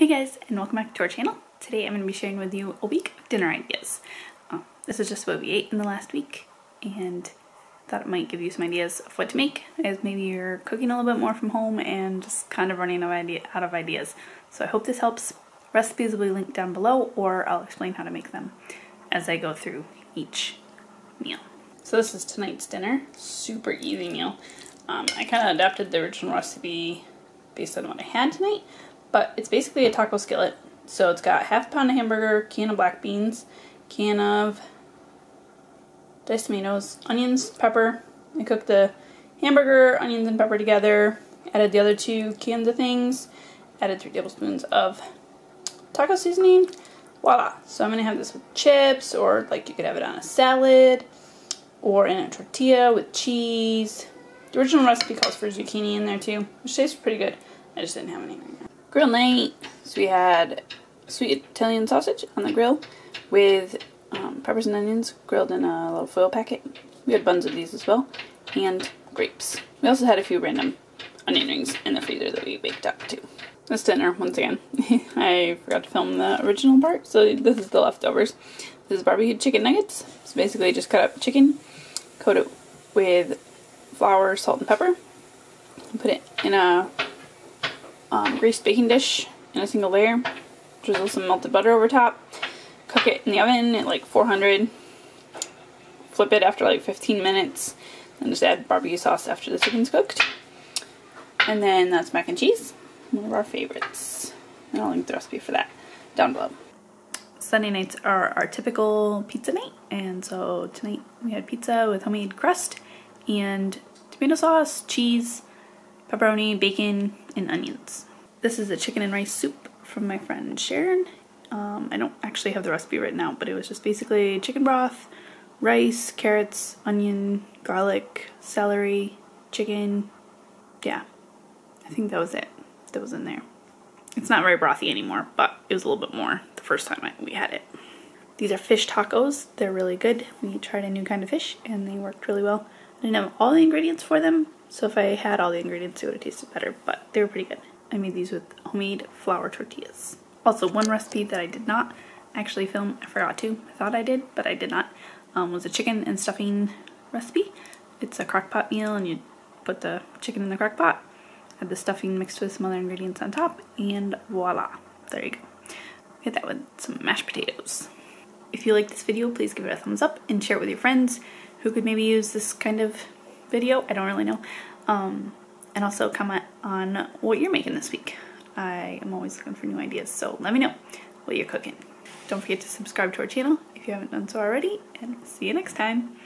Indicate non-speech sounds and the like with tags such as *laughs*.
Hey guys, and welcome back to our channel. Today I'm going to be sharing with you a week of dinner ideas. Uh, this is just what we ate in the last week, and thought it might give you some ideas of what to make, as maybe you're cooking a little bit more from home and just kind of running out of ideas. So I hope this helps. Recipes will be linked down below, or I'll explain how to make them as I go through each meal. So this is tonight's dinner. Super easy meal. Um, I kind of adapted the original recipe based on what I had tonight, but it's basically a taco skillet. So it's got half a pound of hamburger, can of black beans, can of diced tomatoes, onions, pepper. I cooked the hamburger, onions, and pepper together. Added the other two cans of things. Added three tablespoons of taco seasoning. Voila. So I'm going to have this with chips, or like you could have it on a salad, or in a tortilla with cheese. The original recipe calls for zucchini in there too, which tastes pretty good. I just didn't have any right now grill night. So we had sweet Italian sausage on the grill with um, peppers and onions grilled in a little foil packet. We had buns of these as well, and grapes. We also had a few random onion rings in the freezer that we baked up too. This dinner, once again, *laughs* I forgot to film the original part, so this is the leftovers. This is barbecued chicken nuggets. So basically just cut up chicken, coat it with flour, salt, and pepper, and put it in a um, greased baking dish in a single layer. Drizzle some melted butter over top. Cook it in the oven at like 400. Flip it after like 15 minutes. And just add barbecue sauce after the chicken's cooked. And then that's mac and cheese. One of our favorites. And I'll link the recipe for that down below. Sunday nights are our typical pizza night. And so tonight we had pizza with homemade crust and tomato sauce, cheese, pepperoni, bacon, and onions. This is a chicken and rice soup from my friend Sharon. Um, I don't actually have the recipe written out, but it was just basically chicken broth, rice, carrots, onion, garlic, celery, chicken. Yeah, I think that was it that was in there. It's not very brothy anymore, but it was a little bit more the first time I, we had it. These are fish tacos. They're really good. We tried a new kind of fish and they worked really well. I didn't have all the ingredients for them, so if I had all the ingredients, it would have tasted better, but they were pretty good. I made these with homemade flour tortillas. Also, one recipe that I did not actually film, I forgot to, I thought I did, but I did not, um, was a chicken and stuffing recipe. It's a crock pot meal, and you put the chicken in the crock pot, add the stuffing mixed with some other ingredients on top, and voila, there you go. Get that with some mashed potatoes. If you like this video, please give it a thumbs up and share it with your friends who could maybe use this kind of video. I don't really know. Um, and also comment on what you're making this week. I am always looking for new ideas, so let me know what you're cooking. Don't forget to subscribe to our channel if you haven't done so already, and see you next time.